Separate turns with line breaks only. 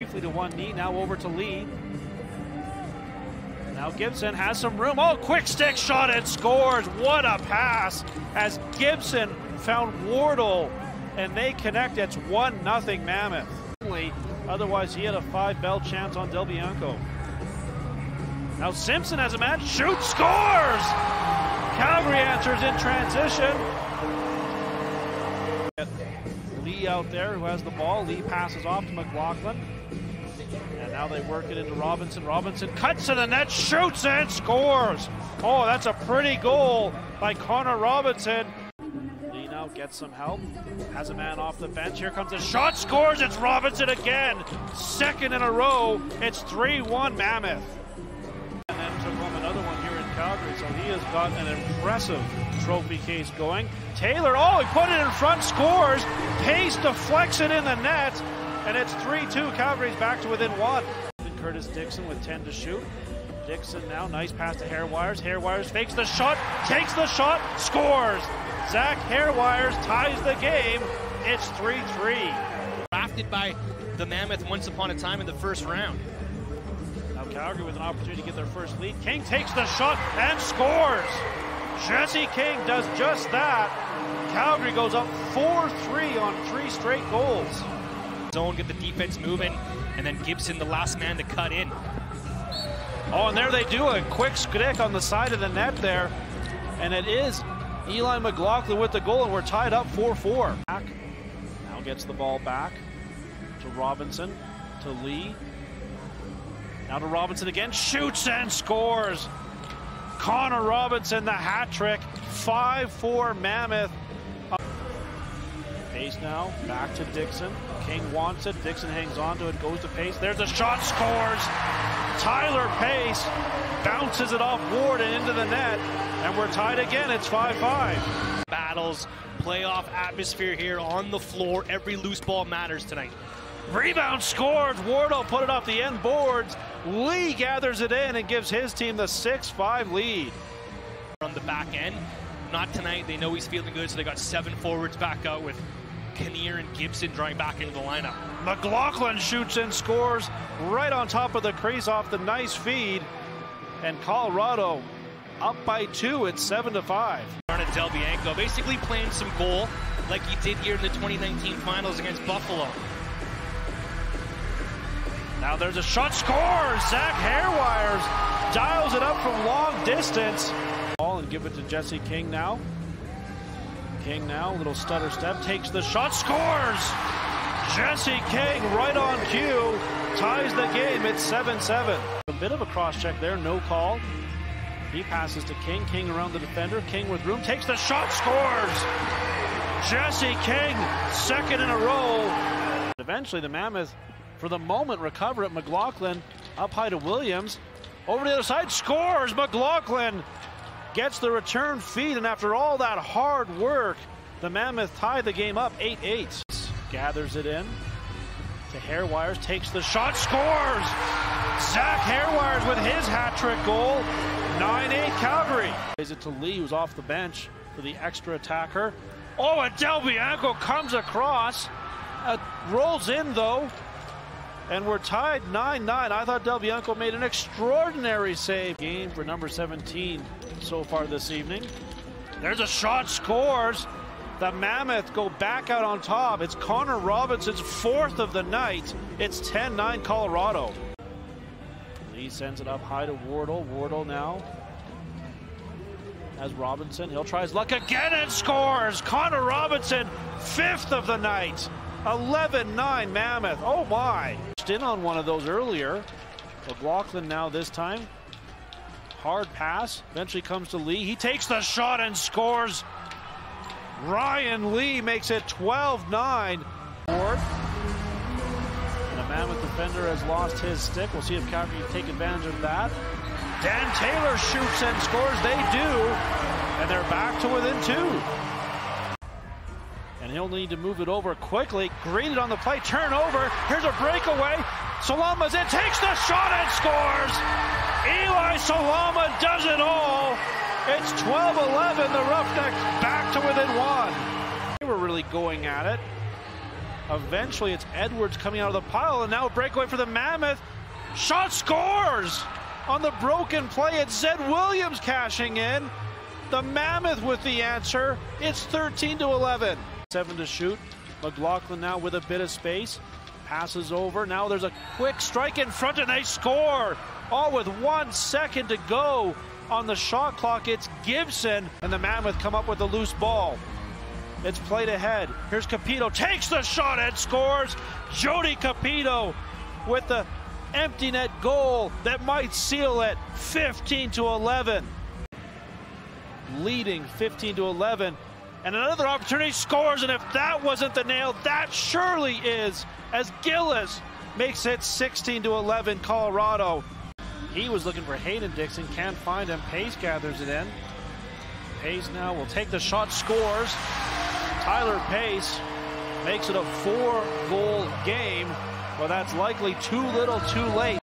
briefly to one knee, now over to Lee. Now Gibson has some room. Oh, quick stick shot and scores. What a pass as Gibson found Wardle and they connect. It's 1 nothing Mammoth. Otherwise, he had a five bell chance on Del Bianco. Now Simpson has a match. Shoot, scores! Calgary answers in transition. Lee out there who has the ball. Lee passes off to McLaughlin. Now they work it into Robinson. Robinson cuts to the net, shoots and scores. Oh, that's a pretty goal by Connor Robinson. Lee now gets some help. Has a man off the bench. Here comes a shot, scores. It's Robinson again. Second in a row. It's 3 1 Mammoth. And then took home another one here in Calgary. So he has got an impressive trophy case going. Taylor, oh, he put it in front, scores. Pace deflects it in the net. And it's 3-2. Calgary's back to within one. Curtis Dickson with 10 to shoot. Dickson now, nice pass to Herreweyers. Herreweyers fakes the shot, takes the shot, scores. Zach Herreweyers ties the game. It's 3-3.
Drafted by the Mammoth once upon a time in the first round.
Now Calgary with an opportunity to get their first lead. King takes the shot and scores. Jesse King does just that. Calgary goes up 4-3 on three straight goals
zone, get the defense moving, and then Gibson, the last man to cut in.
Oh, and there they do a quick stick on the side of the net there. And it is Eli McLaughlin with the goal, and we're tied up 4-4. Now gets the ball back to Robinson, to Lee. Now to Robinson again, shoots and scores. Connor Robinson, the hat trick, 5-4 Mammoth. Pace now, back to Dickson. King wants it. Dickson hangs on to it, goes to Pace. There's a shot, scores. Tyler Pace bounces it off Ward and into the net. And we're tied again. It's 5-5.
Battles, playoff atmosphere here on the floor. Every loose ball matters tonight.
Rebound scores. Wardle put it off the end boards. Lee gathers it in and gives his team the 6-5 lead.
On the back end, not tonight. They know he's feeling good, so they got seven forwards back out with Kinnear and Gibson drawing back into the lineup.
McLaughlin shoots and scores right on top of the crease off the nice feed. And Colorado up by two. It's seven to five.
Arnett Del Bianco basically playing some goal like he did here in the 2019 finals against Buffalo.
Now there's a shot scores. Zach Herreweyers dials it up from long distance. Ball and give it to Jesse King now. King now, little stutter step, takes the shot, scores! Jesse King right on cue, ties the game, at 7-7. A bit of a cross check there, no call. He passes to King, King around the defender, King with room, takes the shot, scores! Jesse King, second in a row. Eventually the Mammoth, for the moment, recover it. McLaughlin up high to Williams. Over to the other side, scores! McLaughlin gets the return feed, and after all that hard work, the Mammoth tie the game up 8-8. Gathers it in to Herreweyers, takes the shot, scores! Zach Herreweyers with his hat-trick goal, 9-8 Calgary. Plays it to Lee, who's off the bench for the extra attacker. Oh, and Del Bianco comes across, uh, rolls in though, and we're tied 9-9. I thought Del Bianco made an extraordinary save. Game for number 17 so far this evening. There's a shot, scores. The Mammoth go back out on top. It's Connor Robinson's fourth of the night. It's 10-9 Colorado. Lee sends it up high to Wardle. Wardle now has Robinson. He'll try his luck again and scores. Connor Robinson, fifth of the night. 11-9 Mammoth. Oh my. In on one of those earlier. McLaughlin now this time. Hard pass. Eventually comes to Lee. He takes the shot and scores. Ryan Lee makes it 12-9. Ward. And a Mammoth defender has lost his stick. We'll see if Calgary can take advantage of that. Dan Taylor shoots and scores. They do. And they're back to within two. He'll need to move it over quickly. Greeted on the play, turnover. Here's a breakaway. Salama's in, takes the shot and scores. Eli Salama does it all. It's 12-11. The Roughnecks back to within one. They were really going at it. Eventually, it's Edwards coming out of the pile, and now a breakaway for the Mammoth. Shot scores on the broken play. It's Zed Williams cashing in. The Mammoth with the answer. It's 13 to 11. Seven to shoot. McLaughlin now with a bit of space. Passes over. Now there's a quick strike in front, and they score. All with one second to go on the shot clock. It's Gibson, and the Mammoth come up with a loose ball. It's played ahead. Here's Cupido, takes the shot and scores. Joey Cupido with the empty net goal that might seal it 15 to 11. Leading 15 to 11. And another opportunity scores, and if that wasn't the nail, that surely is, as Gillis makes it 16 to 11 Colorado. He was looking for Hayden Dixon, can't find him. Pace gathers it in. Pace now will take the shot, scores. Tyler Pace makes it a four goal game. Well, that's likely too little too late.